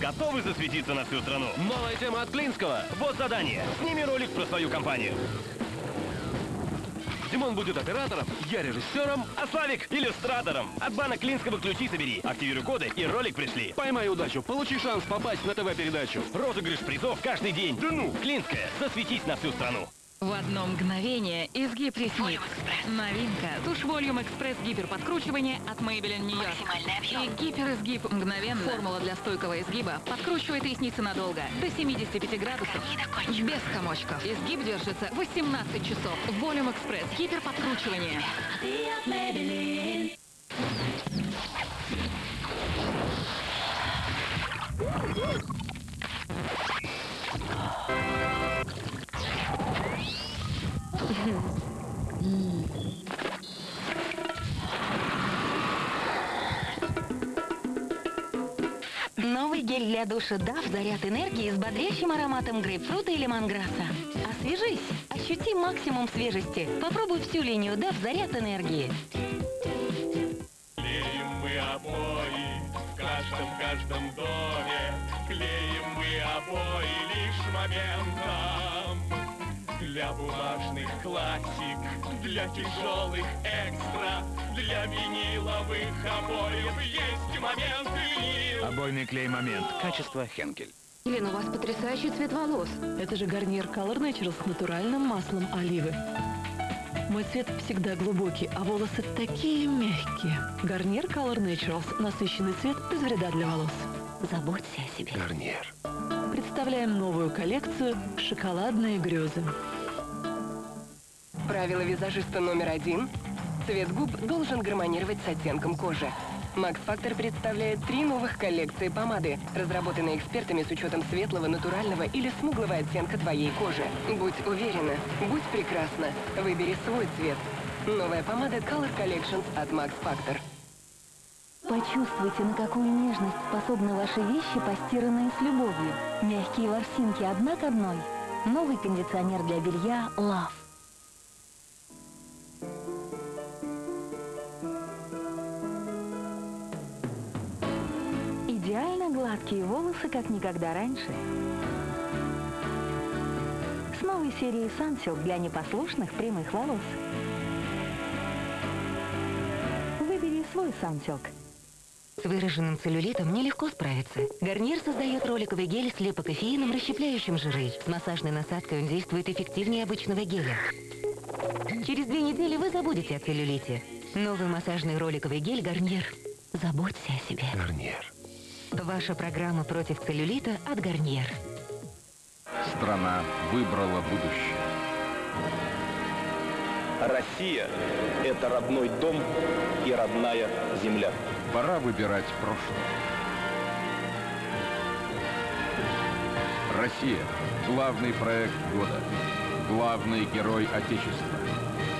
Готовы засветиться на всю страну? Новая тема от Клинского. Вот задание. Сними ролик про свою компанию. Димон будет оператором, я режиссером, а Славик иллюстратором. От бана Клинского ключи собери, активируй коды и ролик пришли. Поймай удачу, получи шанс попасть на ТВ-передачу. Розыгрыш призов каждый день. Да ну! Клинская, засветись на всю страну. В одно мгновение изгиб ресниц. Новинка. Тушь Volume Express гиперподкручивание от Maybelline New York. И гиперизгиб мгновенно. Формула для стойкого изгиба подкручивает ресницы надолго. До 75 градусов. Без комочков. Изгиб держится 18 часов. Volume Express. Гиперподкручивание. Новый гель для душа DAF заряд энергии с бодрящим ароматом грейпфрута и лемонграсса. Освежись, ощути максимум свежести. Попробуй всю линию DAF заряд энергии. Клеим мы обои в каждом, каждом доме. Клеим мы обои лишь моментом. Для бумажных классик, для тяжелых экстра, для виниловых обоев есть момент винил. Обойный клей «Момент». Качество «Хенкель». Елена, у вас потрясающий цвет волос. Это же гарнир Color Naturals с натуральным маслом оливы. Мой цвет всегда глубокий, а волосы такие мягкие. Гарнир Color Naturals. Насыщенный цвет без вреда для волос. Заботься о себе. Гарниер. Представляем новую коллекцию «Шоколадные грезы». Правило визажиста номер один. Цвет губ должен гармонировать с оттенком кожи. Max Factor представляет три новых коллекции помады, разработанные экспертами с учетом светлого, натурального или смуглого оттенка твоей кожи. Будь уверена, будь прекрасна, выбери свой цвет. Новая помада Color Collections от Max Factor. Почувствуйте, на какую нежность способны ваши вещи, постиранные с любовью. Мягкие ворсинки одна к одной. Новый кондиционер для белья Love. Гладкие волосы, как никогда раньше. С новой серией Sunsilk для непослушных прямых волос. Выбери свой Sunsilk. С выраженным целлюлитом нелегко справиться. Гарнир создает роликовый гель с липокофеином, расщепляющим жиры. С массажной насадкой он действует эффективнее обычного геля. Через две недели вы забудете о целлюлите. Новый массажный роликовый гель Гарнир. Заботься о себе. Гарниер. Ваша программа против целлюлита от Гарнир. Страна выбрала будущее. Россия – это родной дом и родная земля. Пора выбирать прошлое. Россия – главный проект года. Главный герой Отечества.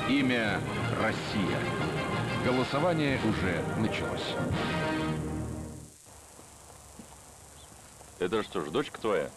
Имя – Россия. Голосование уже началось. Это что ж, дочка твоя?